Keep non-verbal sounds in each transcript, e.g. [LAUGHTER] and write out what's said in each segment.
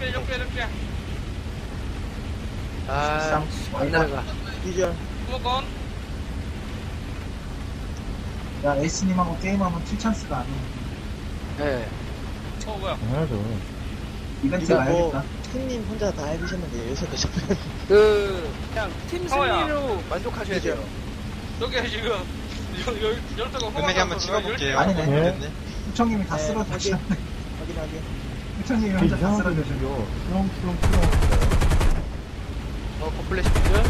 이렇게 이렇게 이렇게 아, 안 날아가. 기절. 무조건 야, 에이스님하고 게임하면 킬 찬스가 안 오네. 예. 어 뭐야 당연하죠. 이벤트 이거 뭐, 가야겠다. 킹님 혼자 다 해주셨는데, 여기서 드셔보면. 그, 그냥 팀. 승리로 만족하셔야 돼요. 여기 지금 열- 열- 열두가 은맥이 한번 찍어볼게요. 아니네. 됐네. 후청님이 다 네. 그 혼자 다. 거죠. 수렁수렁 수렁. 어, 거플래시 분들.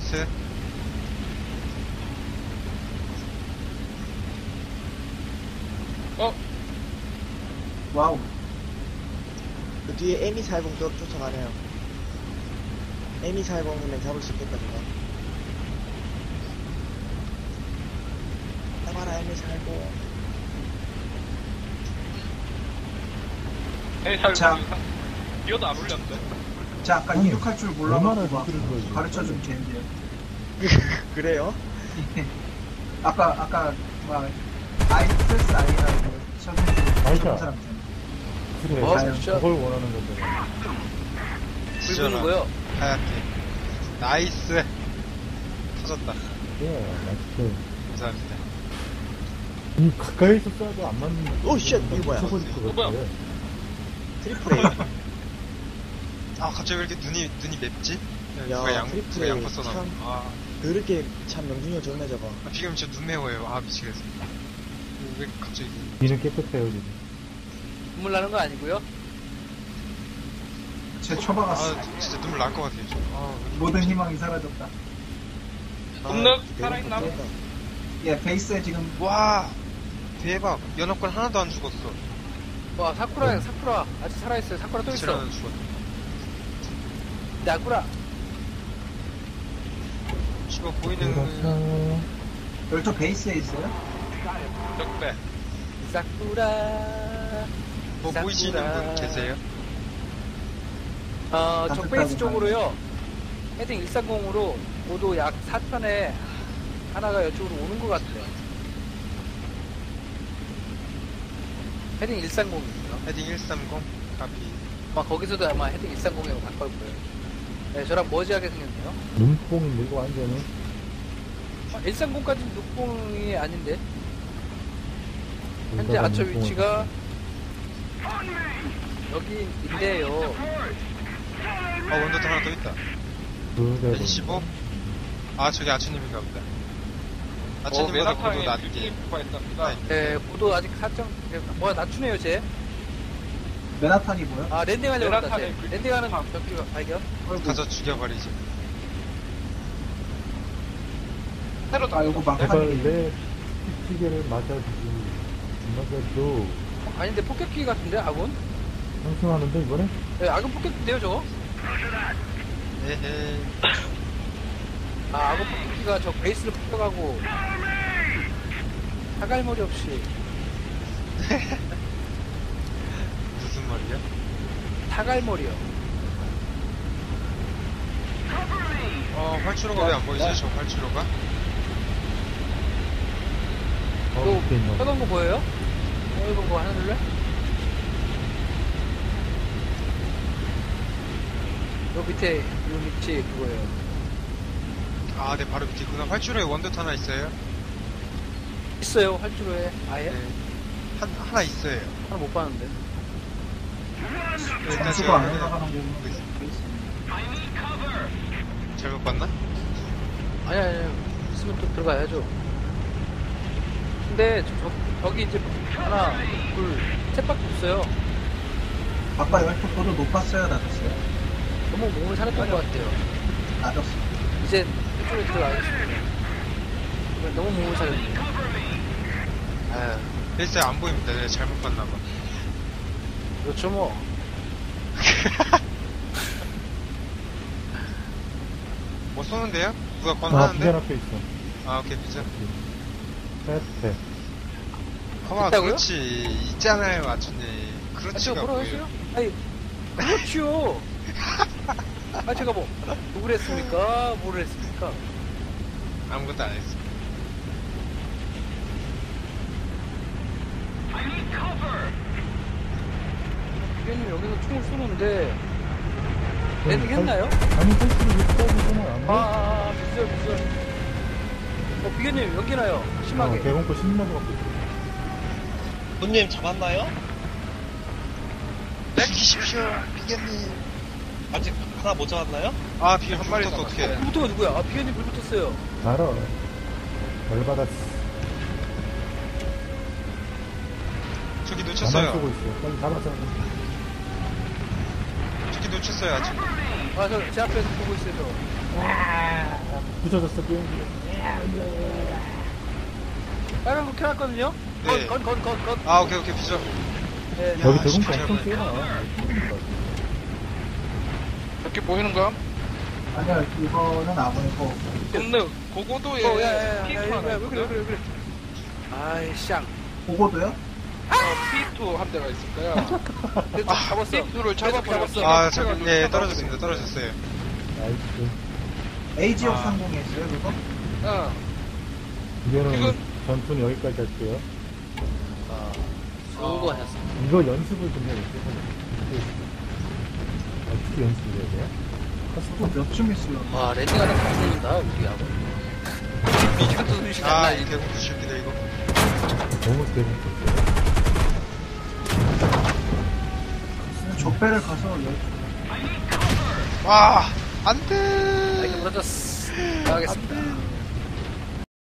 셋. 와우. 그 뒤에 에미 또 쫓아가네요. 에미 살공이면 잡을 수 있겠거든요. 잡아라, 에미 살공. 에이 잘 자. 모르겠다. 이어도 안 울렸는데 자, 아까 아니, 이륙할 줄 얼마나 몰라가지고 막 미끄러운 거지? 가르쳐 준 겐지요. 그래요? [LAUGHS] 아까, 아까, 막, 아이, 플러스 아이라고 쳐준 아이샤. 사람 있잖아. 그래. 어, 자연. 진짜. 그걸 원하는 건데. 불 끄는 거요. 하얗게. nice. 터졌다. 예, 맛있어. 감사합니다. 이 가까이서 쏴도 안 맞는. 오, shit, 이거 뭐야? 쳐버릴 것 이거 뭐야? 같아. triple A. [LAUGHS] 아, 갑자기 왜 이렇게 눈이, 눈이 맵지? 야, 누가 양, triple 누가 A 양파 써놔. 참. 아, 그렇게 참 명중률 좋네, 저거. 아, 지금 진짜 눈 매워요. 아, 미치겠어. 왜 갑자기. 비는 깨끗해요, 지금. 눈물 나는 거 아니고요. 쟤 쳐박았어. 아, 진짜 눈물 날 것 같아요. 저. 아, 모든 희망이 사라졌다. 음력 내일 살아있나? 예, 베이스에 지금 와, 대박. 연합관 하나도 안 죽었어. 와, 사쿠라야, 사쿠라. 아직 살아있어요. 사쿠라 또 있어. 죽었네. 야쿠라. 씨발, 보이는. 열두 베이스에 있어요? 적배 사쿠라. 뭐 보이시는 분 사쿠라. 계세요? 어, 따뜻하고 적베이스 쪽으로요. 헤딩 130으로 모두 약 4편에 하나가 이쪽으로 오는 것 같아요. 헤딩 130이요. 헤딩 130. 카피. 아마 거기서도 아마 헤딩 130으로 바꿀 거예요. 네, 저랑 머지하게 생겼네요. 눈뽕인데, 이거 완전히. 130까지는 눈뽕이 아닌데. 현재 아처 눈뽕을- 위치가 여기인데요. 아, 원더도 하나 더 있다. 그대로. 헤딩 15? 아, 저기 아츠님인가 보다. 어 아츠님보다 고도 낮게. 있답니다 네. 네, 고도 아직 4점, 뭐야, 낮추네요, 쟤. 메나탄이 뭐야? 아, 랜딩하려고 했다, 쟤. 그- 랜딩하는 아. 적기 발견. 가서 죽여버리지. 새로 아, 요거 막판이 내 시계를 맞아주지. 맞아줘. 아닌데, 폭격기 같은데, 아군? 상승하는데, 이번에? 네, 아군 폭격기인데요, 저거? 에헤이. 아, 아군 폭격기가 저 베이스를 폭격하고. 사갈머리 없이. [LAUGHS] 무슨 말이야? 사갈머리요. 어, 활주로가 왜 안 보이지? 저 활주로가? 어, 또, 봐. 빨간 거 보여요? 빨간 거 하나 둘래? 요 밑에, 요 밑에 그거예요. 아, 네, 바로 밑에 있구나. 활주로에 원더트 하나 있어요? 있어요, 활주로에. 아예? 네. 한, 하나 있어요. 하나 못 봤는데. 일단 안 제가 올라가는 보고 거. 있어요. 잘못 봤나? 아니, 아니, 아니, 있으면 또 들어가야죠. 근데, 저, 저기 이제 하나, 둘, 셋 밖에 없어요. 아까 열두 보도 높았어요, 낮았어요? 너무 몸을 사렸던 것 같아요. 낮았어. 이제 이쪽에 들어가겠습니다. 너무 몸을 사렸네요. 아유, 베이스에 안 보입니다. 내가 잘못 봤나봐. 그렇죠 뭐. [LAUGHS] 뭐 쏘는데요? 누가 아, 비전 권하는데? 앞에 있어. 아, 오케이, 비전. 빼빼. 아, 있다고요? 그렇지. 있잖아요, 아춘님. 아, 그렇지가 제가 뭐라고 뭐예요? 했어요? 아니, 그렇지요. [LAUGHS] 아, 제가 뭐, 누구를 했습니까? 뭐를 했습니까? 아무것도 안 했어. 비행님 여기서 총을 쏘는데 랜딩 했나요? 아니, 패스를 왜 써주잖아. 안 아, 돼? 아, 아, 비주얼, 비주얼. 어, 비행님 연기나요? 심하게. 어, 개공포 신나고 갖고 있어. 손님 잡았나요? 뺏기십시오, 비계님. 아직 하나 못 잡았나요? 아, 비계 한 마리 떴어, 어떡해. 불부터가 누구야? 아, 비행님 불 붙었어요. 알아. 열 받았어. 저기 나만 놓쳤어요. 쓰고 있어. 빨리 잡아서. 저기 놓쳤어요, 아직. 아, 저, 제 앞에서 보고 있어요, 저. 부서졌어, 비행기. 빨간 거 켜놨거든요? 네. 건, 건, 건, 건, 건. 아, 오케이, 오케이, 비전. 네. 야, 여기 대공포 진짜 엄청 잘 세나. 이렇게 보이는가? 아니야, 이거는 아무래도 없네. 고고도에 어, 야, 야, 야, 야, 야, P2 야, 하나 왜 그래, 왜? 그래, 왜 그래. 아이, 쌍. 보고도요? 어, P2 한 대가 있을 거야. [LAUGHS] 근데 좀 잡았어. P2를 잡아버렸어. 아, 저, 예, 떨어졌습니다, 떨어졌어요. 나이스. A지역 아. 상공에 있어요, 그거? 어. 이거는 이건- 전투는 여기까지 할게요. 수고하셨어. 이거 연습을 좀 해볼게 요. 어떻게 연습을 해야 돼요? 그거 몇쯤 있어요? 와, 랜딩하는 거 죽는다, 우리하고. 이것도 음식 아, 안이 나. 개공 부실입니다, 이거. 너무 대공포 있어요. 족배를 가서 열- 와, 안 돼! 아, 이렇게 무너졌어. 나가겠습니다.